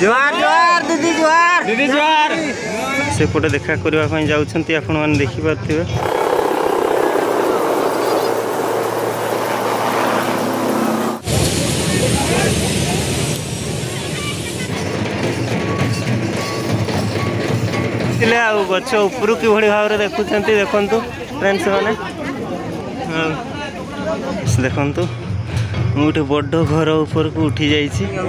जोहार जोहार दीदी जोहार दीदी जोहार देखा करबा पई जाउ छंती भाव रे देखु छंती देखंतु फ्रेंड्स माने देखु गोटे बड़ घर उपरकू उठी जा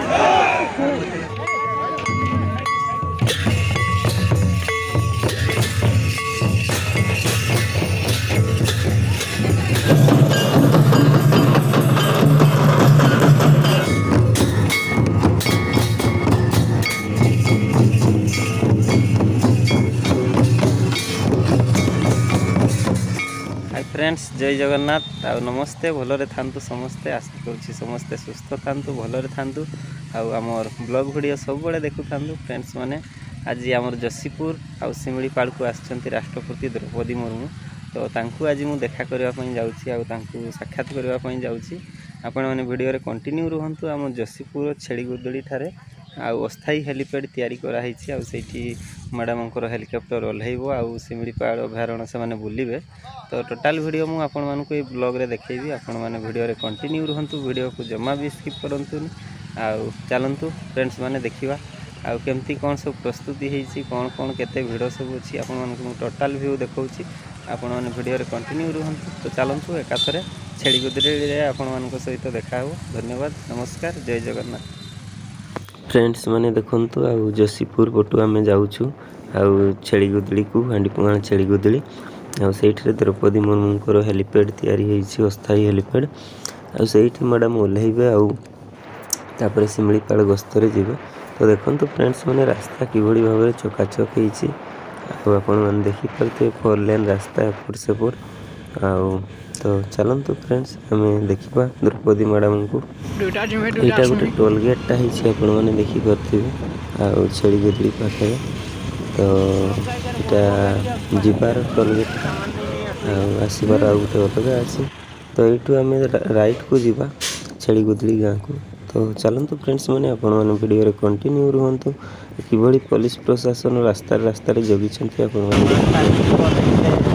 ফ্রেন্ডস জয় জগন্নাথ ଆଉ ନମସ୍ତେ ଭଲରେ ଥାନ୍ତୁ ସମସ୍ତେ ଆଶା କରୁଛି ସମସ୍ତେ ସୁସ୍ଥ ଥାନ୍ତୁ ଭଲରେ ଥାନ୍ତୁ ଆଉ ଆମର ବ୍ଲଗ୍ ଭିଡ଼ିଓ ସବୁବେଳେ ଦେଖୁଥାନ୍ତୁ ଫ୍ରେଣ୍ଡସ୍ ମାନେ ଆଜି ଆମର ଯଶୀପୁର ଆଉ ଶିମିଳିପାଳକୁ ଆସିଛନ୍ତି ରାଷ୍ଟ୍ରପତି ଦ୍ରୌପଦୀ ମୁର୍ମୁ ତ ତାଙ୍କୁ ଆଜି ମୁଁ ଦେଖା କରିବା ପାଇଁ ଯାଉଛି ଆଉ ତାଙ୍କୁ ସାକ୍ଷାତ କରିବା ପାଇଁ ଯାଉଛି ଆପଣମାନେ ଭିଡ଼ିଓରେ କଣ୍ଟିନ୍ୟୁ ରୁହନ୍ତୁ ଆମ ଯଶୀପୁର ଛେଳିଗୁଦୁଳି ଠାରେ ଆଉ ଅସ୍ଥାୟୀ ହେଲିପ୍ୟାଡ଼୍ ତିଆରି କରାହେଇଛି ଆଉ ସେଇଠି ମ୍ୟାଡ଼ାମଙ୍କର ହେଲିକପ୍ଟର ଓହ୍ଲାଇବ ଆଉ ଶିମିଳିପାଳ ଅଭୟାରଣ୍ୟ ସେମାନେ ବୁଲିବେ ତ ଟୋଟାଲ୍ ଭିଡ଼ିଓ ମୁଁ ଆପଣମାନଙ୍କୁ ଏଇ ବ୍ଲଗ୍ରେ ଦେଖେଇବି ଆପଣମାନେ ଭିଡ଼ିଓରେ କଣ୍ଟିନ୍ୟୁ ରୁହନ୍ତୁ ଭିଡ଼ିଓକୁ ଜମା ବି ସ୍କିପ୍ କରନ୍ତୁନି ଆଉ ଚାଲନ୍ତୁ ଫ୍ରେଣ୍ଡସ୍ମାନେ ଦେଖିବା ଆଉ କେମିତି କ'ଣ ସବୁ ପ୍ରସ୍ତୁତି ହେଇଛି କ'ଣ କ'ଣ କେତେ ଭିଡ଼ ସବୁ ଅଛି ଆପଣମାନଙ୍କୁ ମୁଁ ଟୋଟାଲ୍ ଭ୍ୟୁ ଦେଖାଉଛି ଆପଣମାନେ ଭିଡ଼ିଓରେ କଣ୍ଟିନ୍ୟୁ ରୁହନ୍ତୁ ତ ଚାଲନ୍ତୁ ଏକାଥରେ ଛେଳିଗୁଦୁରିରେ ଆପଣମାନଙ୍କ ସହିତ ଦେଖା ହେବ ଧନ୍ୟବାଦ ନମସ୍କାର ଜୟ ଜଗନ୍ନାଥ ଫ୍ରେଣ୍ଡସ୍ ମାନେ ଦେଖନ୍ତୁ ଆଉ ଯଶୀପୁର ପଟୁ ଆମେ ଯାଉଛୁ ଆଉ ଛେଳିଗୁଦୁଳିକୁ ହାଣ୍ଡିପୁଣା ଛେଳିଗୁଦୁଳି ଆଉ ସେଇଠିରେ ଦ୍ରୌପଦୀ ମୁର୍ମୁଙ୍କର ହେଲିପ୍ୟାଡ଼୍ ତିଆରି ହେଇଛି ଅସ୍ଥାୟୀ ହେଲିପ୍ୟାଡ଼୍ ଆଉ ସେଇଠି ମ୍ୟାଡ଼ାମ୍ ଓହ୍ଲାଇବେ ଆଉ ତାପରେ ଶିମିଳିପାଳ ଗସ୍ତରେ ଯିବେ ତ ଦେଖନ୍ତୁ ଫ୍ରେଣ୍ଡସ୍ ମାନେ ରାସ୍ତା କିଭଳି ଭାବରେ ଚକାଚକ ହେଇଛି ଆଉ ଆପଣମାନେ ଦେଖିପାରୁଥିବେ ଫୋର୍ ଲାଇନ୍ ରାସ୍ତା ଏପଟ ସେପଟ ଆଉ ତ ଚାଲନ୍ତୁ ଫ୍ରେଣ୍ଡସ୍ ଆମେ ଦେଖିବା ଦ୍ରୌପଦୀ ମ୍ୟାଡ଼ାମଙ୍କୁ ଏଇଟା ଗୋଟେ ଟୋଲ୍ ଗେଟ୍ଟା ହେଇଛି ଆପଣମାନେ ଦେଖିପାରୁଥିବେ ଆଉ ଛେଳିଗୁଦୁଳି ପାଖରେ ତ ଏଇଟା ଯିବାର ଟୋଲ୍ ଗେଟ୍ଟା ଆଉ ଆସିବାର ଆଉ ଗୋଟେ ଅଲଗା ଅଛି ତ ଏଇଠୁ ଆମେ ରାଇଟ୍କୁ ଯିବା ଛେଳିଗୁଦୁଳି ଗାଁକୁ ତ ଚାଲନ୍ତୁ ଫ୍ରେଣ୍ଡସ୍ ମାନେ ଆପଣମାନେ ଭିଡ଼ିଓରେ କଣ୍ଟିନ୍ୟୁ ରୁହନ୍ତୁ କିଭଳି ପୋଲିସ ପ୍ରଶାସନ ରାସ୍ତାରେ ରାସ୍ତାରେ ଜଗିଛନ୍ତି ଆପଣମାନେ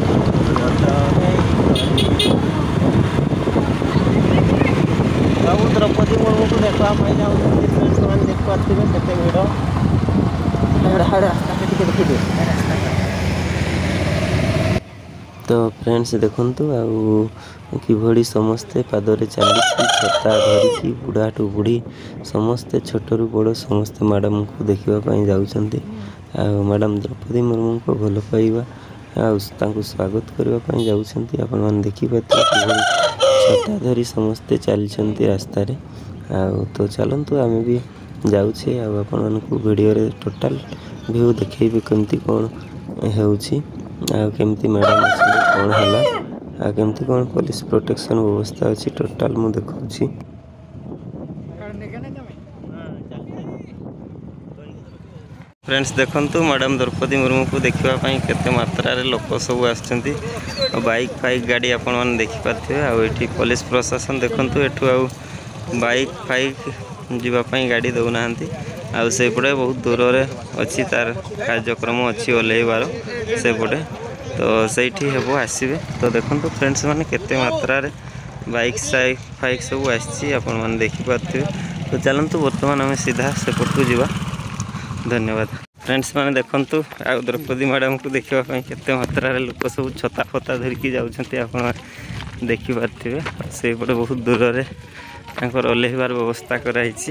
ଫ୍ରେଣ୍ଡସ୍ ଦେଖନ୍ତୁ ଆଉ କିଭଳି ସମସ୍ତେ ପାଦରେ ଚାଲିକି ଛତା ଧରିକି ବୁଢ଼ାଠୁ ବୁଢ଼ୀ ସମସ୍ତେ ଛୋଟରୁ ବଡ଼ ସମସ୍ତେ ମ୍ୟାଡ଼ାମ୍ଙ୍କୁ ଦେଖିବା ପାଇଁ ଯାଉଛନ୍ତି ଆଉ ମ୍ୟାଡ଼ାମ୍ ଦ୍ରୌପଦୀ ମୁର୍ମୁଙ୍କ ଭଲ ପାଇବା ଆଉ ତାଙ୍କୁ ସ୍ୱାଗତ କରିବା ପାଇଁ ଯାଉଛନ୍ତି ଆପଣମାନେ ଦେଖିପାରୁଥିବେ କିଭଳି ଛତା ଧରି ସମସ୍ତେ ଚାଲିଛନ୍ତି ରାସ୍ତାରେ ଆଉ ତ ଚାଲନ୍ତୁ ଆମେ ବି ଯାଉଛେ ଆଉ ଆପଣମାନଙ୍କୁ ଭିଡ଼ିଓରେ ଟୋଟାଲ୍ ଭିୟୁ ଦେଖେଇବି କେମିତି କ'ଣ ହେଉଛି ଆଉ କେମିତି ମ୍ୟାଡ଼ାମ୍ ଅଛନ୍ତି କ'ଣ ହେଲା ଆଉ କେମିତି କ'ଣ ପୋଲିସ ପ୍ରୋଟେକ୍ସନ୍ ବ୍ୟବସ୍ଥା ଅଛି ଟୋଟାଲ୍ ମୁଁ ଦେଖାଉଛି ଫ୍ରେଣ୍ଡସ୍ ଦେଖନ୍ତୁ ମ୍ୟାଡ଼ାମ୍ ଦ୍ରୌପଦୀ ମୁର୍ମୁଙ୍କୁ ଦେଖିବା ପାଇଁ କେତେ ମାତ୍ରାରେ ଲୋକ ସବୁ ଆସୁଛନ୍ତି ବାଇକ୍ ଫାଇକ୍ ଗାଡ଼ି ଆପଣମାନେ ଦେଖିପାରୁଥିବେ ଆଉ ଏଠି ପୋଲିସ ପ୍ରଶାସନ ଦେଖନ୍ତୁ ଏଠୁ ଆଉ ବାଇକ୍ ଫାଇକ୍ ଯିବା ପାଇଁ ଗାଡ଼ି ଦେଉନାହାନ୍ତି ଆଉ ସେଇପଟେ ବହୁତ ଦୂରରେ ଅଛି ତାର କାର୍ଯ୍ୟକ୍ରମ ଅଛି ଓହ୍ଲେଇବାର ସେପଟେ ତ ସେଇଠି ହେବ ଆସିବେ ତ ଦେଖନ୍ତୁ ଫ୍ରେଣ୍ଡସ୍ ମାନେ କେତେ ମାତ୍ରାରେ ବାଇକ୍ ସାଇକ୍ ଫାଇକ୍ ସବୁ ଆସିଛି ଆପଣମାନେ ଦେଖିପାରୁଥିବେ ତ ଚାଲନ୍ତୁ ବର୍ତ୍ତମାନ ଆମେ ସିଧା ସେପଟକୁ ଯିବା ଧନ୍ୟବାଦ ଫ୍ରେଣ୍ଡସ୍ ମାନେ ଦେଖନ୍ତୁ ଆଉ ଦ୍ରୌପଦୀ ମ୍ୟାଡ଼ାମ୍ଙ୍କୁ ଦେଖିବା ପାଇଁ କେତେ ମାତ୍ରାରେ ଲୋକ ସବୁ ଛତା ଫତା ଧରିକି ଯାଉଛନ୍ତି ଆପଣମାନେ ଦେଖିପାରୁଥିବେ ସେଇପଟେ ବହୁତ ଦୂରରେ ତାଙ୍କର ଓହ୍ଲେଇବାର ବ୍ୟବସ୍ଥା କରାହେଇଛି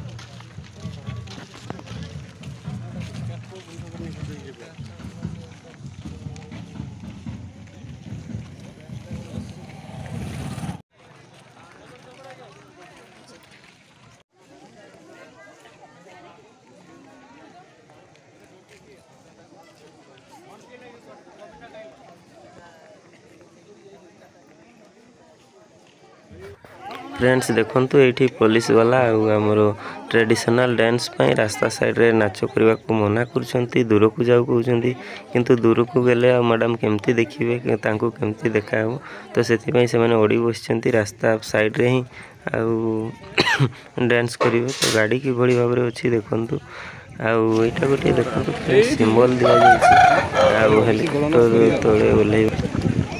फ्रेंड्स देखो ये पुलिस वाला आमर ट्रेडिशनाल डांस पर रास्ता साइड रे नाच करने को मना कर दूर को जाऊ कौन कि दूर को गले मैडम केमती देखिए केमती देखा तो से ओडी बस रास्ता सैड रे ही आंस करेंगे तो गाड़ी किभली भाव में अच्छी देखु आईटा गोटे देख सिंबल दि जाप्टर तले ओ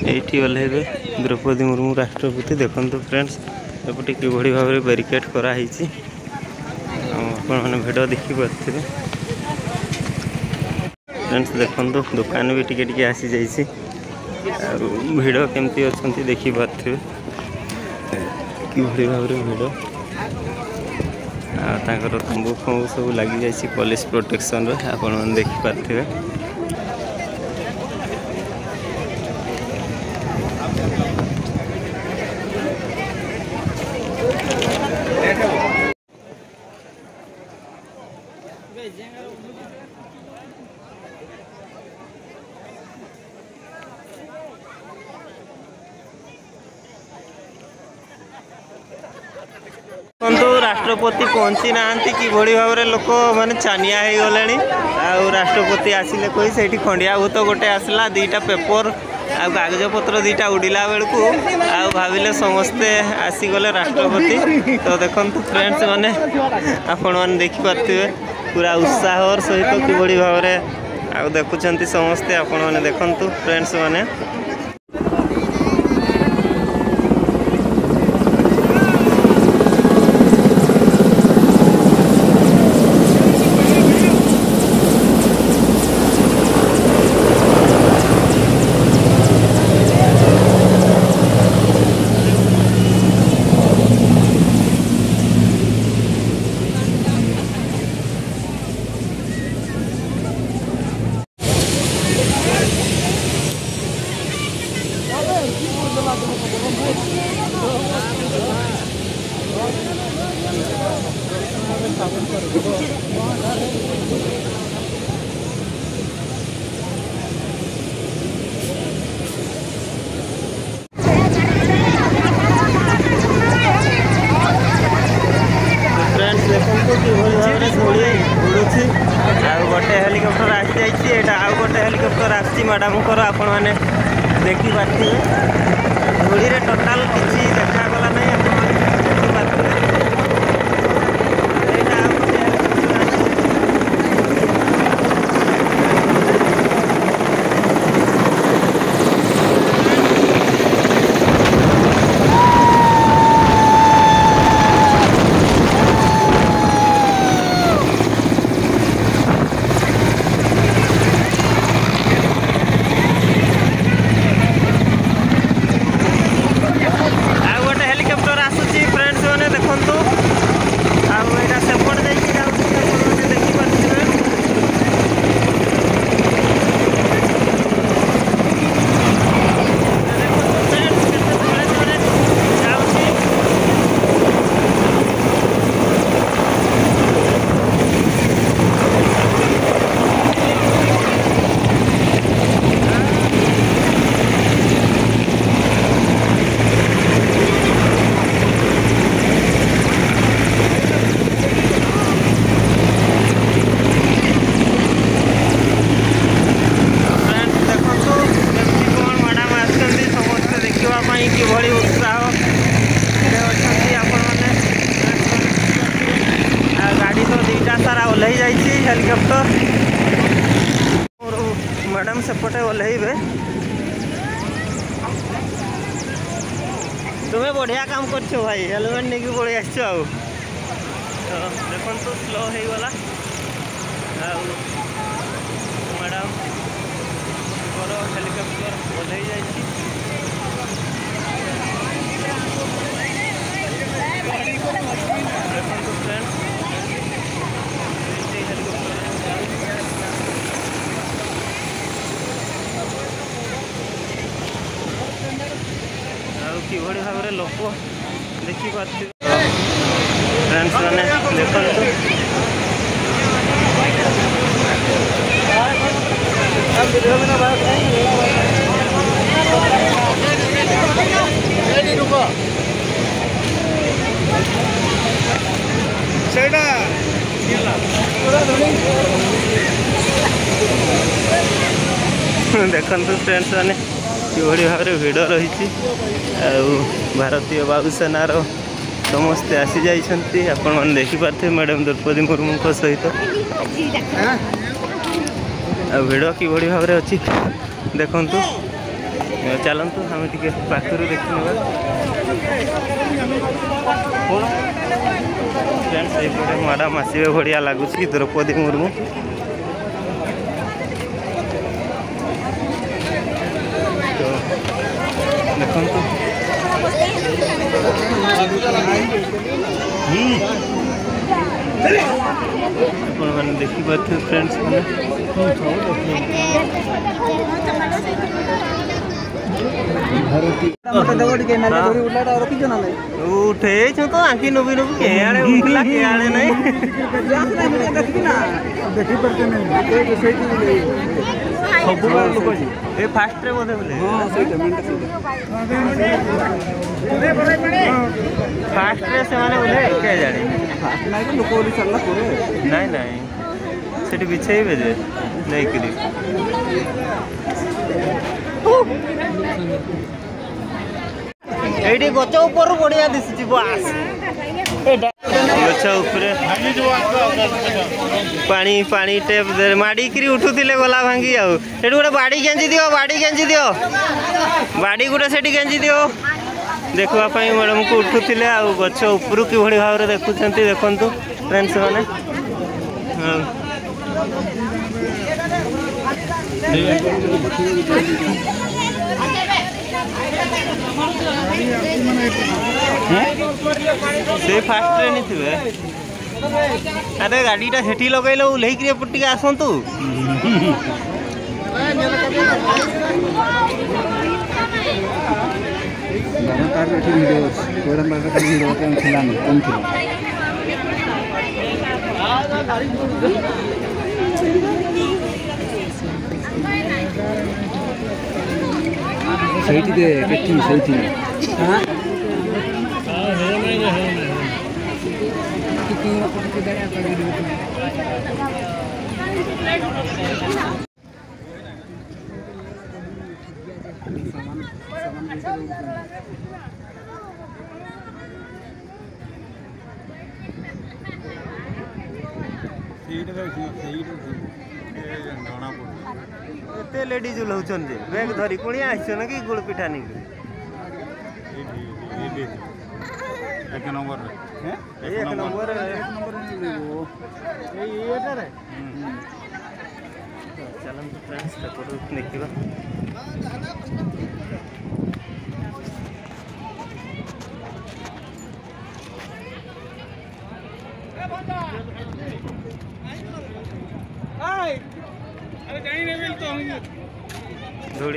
ये ओह्लैबे द्रौपदी मुर्मू राष्ट्रपति देखो फ्रेंड्स ସବୁଠି କିଭଳି ଭାବରେ ବ୍ୟାରିକେଡ଼୍ କରାହେଇଛି ଆଉ ଆପଣମାନେ ଭିଡ଼ିଓ ଦେଖିପାରୁଥିବେ ଫ୍ରେଣ୍ଡସ୍ ଦେଖନ୍ତୁ ଦୋକାନ ବି ଟିକେ ଟିକେ ଆସିଯାଇଛି ଆଉ ଭିଡ଼ କେମିତି ଅଛନ୍ତି ଦେଖିପାରୁଥିବେ କିଭଳି ଭାବରେ ଭିଡ଼ ଆଉ ତାଙ୍କର ତମ୍ବୁ ଫମ୍ବୁ ସବୁ ଲାଗିଯାଇଛି ପୋଲିସ ପ୍ରୋଟେକ୍ସନ୍ରେ ଆପଣମାନେ ଦେଖିପାରୁଥିବେ রাষ্ট্রপতি পৌঁছি না কিভাবে ভাবে লোক মানে চানিয়া হয়ে গলে রাষ্ট্রপতি আসলে কই সেইটি খণ্ডিয়া ভূত গোটে আসলা দুইটা পেপর আগজপত্র দুইটা উড়া বেড়ে আভিলে সমস্তে আসিগলে রাষ্ট্রপতি তো দেখুন ফ্রেন্ডস মানে আপন মানে দেখিপারে পুরা উৎসাহর সহিত কিভাবে ভাবে দেখুম সমস্তে আপন দেখুন ফ্রেন্ডস মানে ଭାଇ ହେଲମେଟ୍ ନେଇକି ପଳେଇ ଆସିଛୁ ଆଉ ତ ଦେଖନ୍ତୁ ସ୍ଲୋ ହେଇଗଲା ଆଉ ମ୍ୟାଡ଼ାମ୍ ମୋର ହେଲିକପ୍ଟର ଓହ୍ଲେଇ ଯାଇଛି ଦେଖନ୍ତୁ ଫ୍ରେଣ୍ଡ ଆଉ କିଭଳି ଭାବରେ ଲୋକ ಬರ್ತಿದ್ರು ಫ್ರೆಂಡ್ಸ್ ನಾನೇ ಡಿಫರೆಂಟು ಸೇಡಾ ଦେଖନ୍ତୁ ଫ୍ରେଣ୍ଡସ୍ ମାନେ কিভাবে ভাবে ভিড় রয়েছে আতীয় বায়ুসেনার ସମସ୍ତେ ଆସିଯାଇଛନ୍ତି ଆପଣମାନେ ଦେଖିପାରୁଥିବେ ମ୍ୟାଡ଼ାମ୍ ଦ୍ରୌପଦୀ ମୁର୍ମୁଙ୍କ ସହିତ ଆଉ ଭିଡ଼ କିଭଳି ଭାବରେ ଅଛି ଦେଖନ୍ତୁ ଚାଲନ୍ତୁ ଆମେ ଟିକେ ପାଖରୁ ଦେଖିନେବା ସେଇପଟେ ମ୍ୟାଡ଼ାମ୍ ଆସିବେ ଭଳିଆ ଲାଗୁଛି ଦ୍ରୌପଦୀ ମୁର୍ମୁ मैंने देखी बात फ्रेंड्स हम्म। मैंने ଉଠେଇଛ ତ ଆଙ୍କି ନୁବି ନୁବି କେଆଡ଼େ ଉଠିଲା କେଆଡ଼େ ନାଇଁ ସବୁବେଳେ ଲୋକ ଏ ଫାଷ୍ଟରେ ବୋଧେ ବୋଲେ ଫାଷ୍ଟରେ ସେମାନେ ବୋଲେ କେ ଜାଣେ ଲୋକ ବୋଲି ସାରିଲା ପରେ ନାଇଁ ନାଇଁ ସେଠି ବିଛେଇବେ ଯେ ନେଇକିରି ଏଇଠି ଗଛ ଉପରୁ ବଢ଼ିଆ ଦିଶୁଛି ବାସ୍ ଗଛ ଉପରେ ପାଣି ପାଣି ଟେପ୍ ମାଡ଼ିକିରି ଉଠୁଥିଲେ ଗଲା ଭାଙ୍ଗି ଆଉ ସେଠି ଗୋଟେ ବାଡ଼ି ଗେଞ୍ଜି ଦିଅ ବାଡ଼ି ଗେଞ୍ଜି ଦିଅ ବାଡ଼ି ଗୋଟେ ସେଠି ଗେଞ୍ଜି ଦିଅ ଦେଖିବା ପାଇଁ ମ୍ୟାଡ଼ାମକୁ ଉଠୁଥିଲେ ଆଉ ଗଛ ଉପରୁ କିଭଳି ଭାବରେ ଦେଖୁଛନ୍ତି ଦେଖନ୍ତୁ ଫ୍ରେଣ୍ଡସ୍ ମାନେ ହଁ ସେ ଫାଷ୍ଟ ଟ୍ରେନ୍ ନେଇଥିବେ ଆରେ ଗାଡ଼ିଟା ସେଠି ଲଗେଇଲେ ଓହ୍ଲେଇକିରି ଏପଟେ ଟିକେ ଆସନ୍ତୁ ଥିଲା ಸೈಟಿದೆ ಕಟ್ಟಿ ಸೈಟಿ ಹಾಂ ಸೈಡ್ ಸೈಡ್ ଏତେ ଲେଡିଜ୍ ଓହ୍ଲାଉଛନ୍ତି ବ୍ୟାଗ୍ ଧରି କୁଣିଆ ଆସିଛ ନା କି ଗୁଡ଼ ପିଠା ନେଇକି ଏକ ନମ୍ବରରେ ଏକ ନମ୍ବରରେ ଏଇ ଏଇଟାରେ ଚାଲନ୍ତୁ ଫ୍ରେଣ୍ଡସ୍ ତାକୁ ଦେଖିବା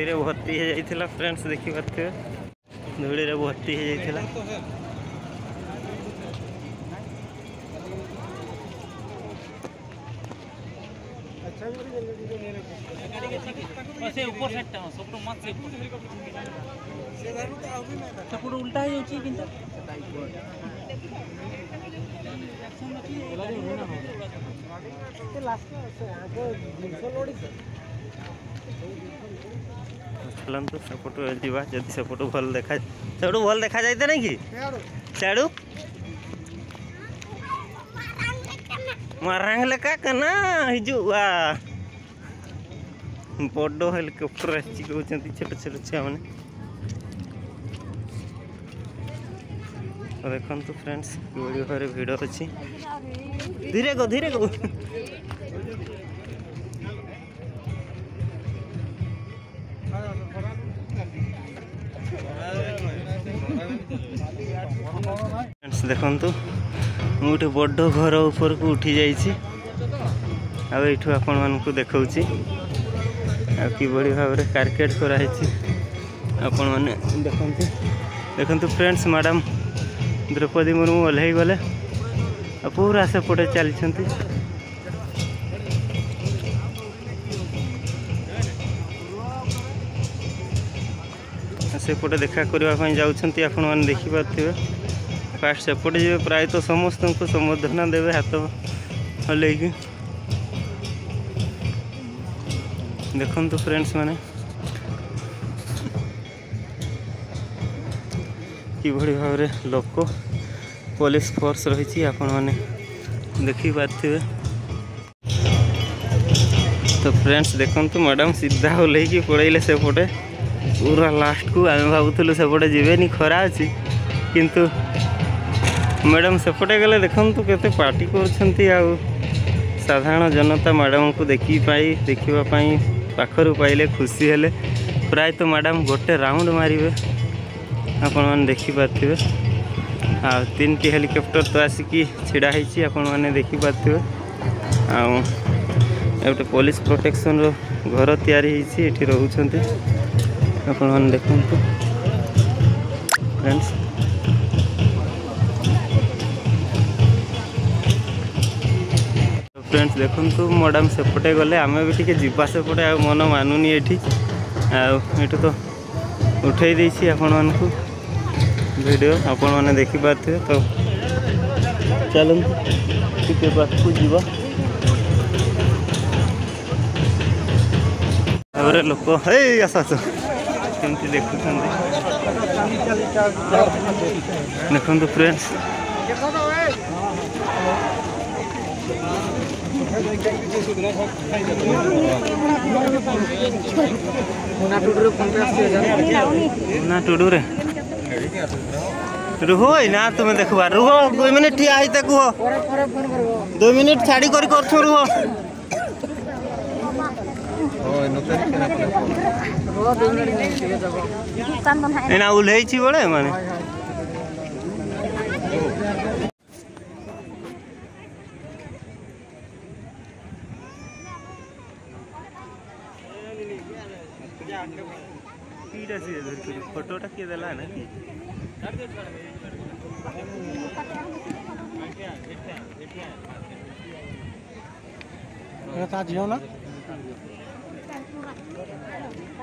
ଧୂଳିରେ ଭର୍ତ୍ତି ହେଇଯାଇଥିଲା ଫ୍ରେଣ୍ଡସ୍ ଦେଖିପାରୁଥିବେ ଧୂଳିରେ ଭର୍ତ୍ତି ହେଇଯାଇଥିଲା ସେପଟୁ ଉଲ୍ଟା ହେଇଯାଉଛି କିନ୍ତୁ ଲାଷ୍ଟ ଆଗ ଜିନିଷ ଲୋଡ଼ିଛି চলন্তু সেপটু যা যদি সেপটু ভাল দেখা সেপটু ভাল দেখা যাইতে নাকি সিয়াড়ু মারাং লেখা কানা হিজুয়া বড় হেলিকপ্টর আসছি কৌছেন ছোট ছোট ছুয়া মানে দেখুন ফ্রেন্ডস কিভাবে ভাবে ভিড় অছি ধীরে গো ধীরে গো দেখন্তু ମୁଁ ଗୋଟେ ବଡ଼ ଘର ଉପରକୁ ଉଠି ଯାଇଛି ଆଉ ଏଇଠୁ ଆପଣମାନଙ୍କୁ ଦେଖାଉଛି ଆଉ କିଭଳି ଭାବରେ କାର୍କେଟ୍ କରାହେଇଛି ଆପଣମାନେ ଦେଖନ୍ତୁ ଦେଖନ୍ତୁ ଫ୍ରେଣ୍ଡସ୍ ମ୍ୟାଡ଼ାମ୍ ଦ୍ରୌପଦୀ ମୁର୍ମୁ ଓହ୍ଲେଇ ଗଲେ ଆଉ ପୁରା ସେପଟେ ଚାଲିଛନ୍ତି सेपटे देखा करने जाने देखिपे फास्ट सेपटे जी प्राय तो समस्त को संबर्धना देवे हाथ हल देखु फ्रेंड्स मैंने कि भाव लोक पुलिस फोर्स रही देखिपे तो फ्रेंड्स देखते मैडम सीधा ओल्ल पड़े सेपटे ପୁରା ଲାଷ୍ଟକୁ ଆମେ ଭାବୁଥିଲୁ ସେପଟେ ଯିବେନି ଖରା ଅଛି କିନ୍ତୁ ମ୍ୟାଡ଼ାମ୍ ସେପଟେ ଗଲେ ଦେଖନ୍ତୁ କେତେ ପାର୍ଟି କରୁଛନ୍ତି ଆଉ ସାଧାରଣ ଜନତା ମ୍ୟାଡ଼ାମ୍ଙ୍କୁ ଦେଖି ପାଇ ଦେଖିବା ପାଇଁ ପାଖରୁ ପାଇଲେ ଖୁସି ହେଲେ ପ୍ରାୟତଃ ମ୍ୟାଡ଼ାମ୍ ଗୋଟେ ରାଉଣ୍ଡ ମାରିବେ ଆପଣମାନେ ଦେଖିପାରୁଥିବେ ଆଉ ତିନିଟି ହେଲିକପ୍ଟର ତ ଆସିକି ଛିଡ଼ା ହେଇଛି ଆପଣମାନେ ଦେଖିପାରୁଥିବେ ଆଉ ଗୋଟେ ପୋଲିସ ପ୍ରୋଟେକ୍ସନର ଘର ତିଆରି ହେଇଛି ଏଠି ରହୁଛନ୍ତି ଆପଣମାନେ ଦେଖନ୍ତୁ ଫ୍ରେଣ୍ଡସ୍ ଫ୍ରେଣ୍ଡସ୍ ଦେଖନ୍ତୁ ମ୍ୟାଡ଼ାମ୍ ସେପଟେ ଗଲେ ଆମେ ବି ଟିକେ ଯିବା ସେପଟେ ଆଉ ମନ ମାନୁନି ଏଠି ଆଉ ଏଠୁ ତ ଉଠାଇ ଦେଇଛି ଆପଣମାନଙ୍କୁ ଭିଡ଼ିଓ ଆପଣମାନେ ଦେଖିପାରୁଥିବେ ତ ଚାଲନ୍ତୁ ଟିକେ ପାଖକୁ ଯିବା ଭାବରେ ଲୋକ ହେଇ ଆସ ଆସ কেমতি দেখুছেন দেখুন ফ্রেন্ডস না টুডুরে রুহই না তুমি দেখবা রুহ দুই মিনিট ঠিয়া হইতে কুহ দুই মিনিট ছাড়ি করি করছো রুহ এনা উল্লেছি বলে মানে ফটোটা কে দিলা নাকি কাজ না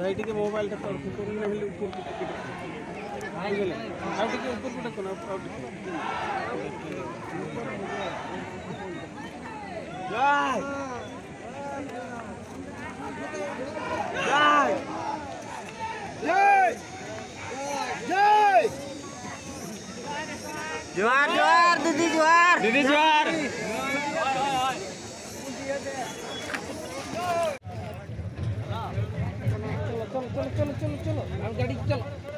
नाइट के मोबाइल तक तो फिर तुमने हिल ऊपर की टिकट हां ये ले अब के ऊपर की टिकट ना अब जय जय जय जय जोहार जोहार दीदी जोहार दीदी जोहार चलो चलो चलो चलो गाड़ी चलो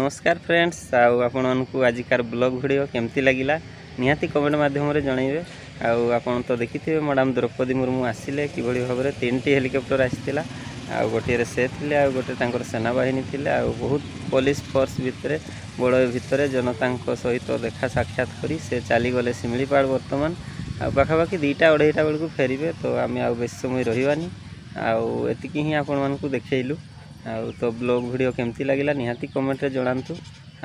নমস্কার ফ্রেন্ডস আউ আপনার আজিকার ব্লগ ভিডিও কেমতি লাগিলা নিহতি কমেন্ট মাধ্যমে জনাইবে আউ আপনার তো দেখিথে ম্যাডাম দ্রৌপদী মুর্মু আসলে কিভাবে ভাবে তিনটি হেলিকপ্টর আসছিলা আউ গোটিয়ে সে লে আউ গোটে তাঁর সেনাবাহিনী লে আউ বহুত পুলিশ ফোর্স ভিতরে বড় ভিতরে জনতাঙ্ক সহিত দেখা সাক্ষাৎ করে সে চালগলে শিমিপাড় বর্তমান আউ পাখাপাখি দুইটা অঢ়াইটা বেড়ে ফেরবে তো আমি আউ বেশি সময় রহবানি আউ এতিকি হি আপনার দেখাইলু ଆଉ ତ ବ୍ଲଗ୍ ଭିଡ଼ିଓ କେମିତି ଲାଗିଲା ନିହାତି କମେଣ୍ଟରେ ଜଣାନ୍ତୁ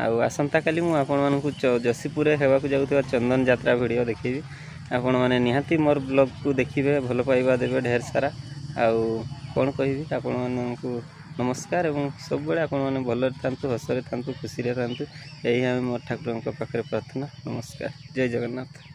ଆଉ ଆସନ୍ତାକାଲି ମୁଁ ଆପଣମାନଙ୍କୁ ଯଶୀପୁରରେ ହେବାକୁ ଯାଉଥିବା ଚନ୍ଦନ ଯାତ୍ରା ଭିଡ଼ିଓ ଦେଖେଇବି ଆପଣମାନେ ନିହାତି ମୋର ବ୍ଲଗ୍କୁ ଦେଖିବେ ଭଲ ପାଇବା ଦେବେ ଢେର ସାରା ଆଉ କ'ଣ କହିବି ଆପଣମାନଙ୍କୁ ନମସ୍କାର ଏବଂ ସବୁବେଳେ ଆପଣମାନେ ଭଲରେ ଥାନ୍ତୁ ହସରେ ଥାନ୍ତୁ ଖୁସିରେ ଥାନ୍ତୁ ଏହି ଆମେ ମୋର ଠାକୁରଙ୍କ ପାଖରେ ପ୍ରାର୍ଥନା ନମସ୍କାର ଜୟ ଜଗନ୍ନାଥ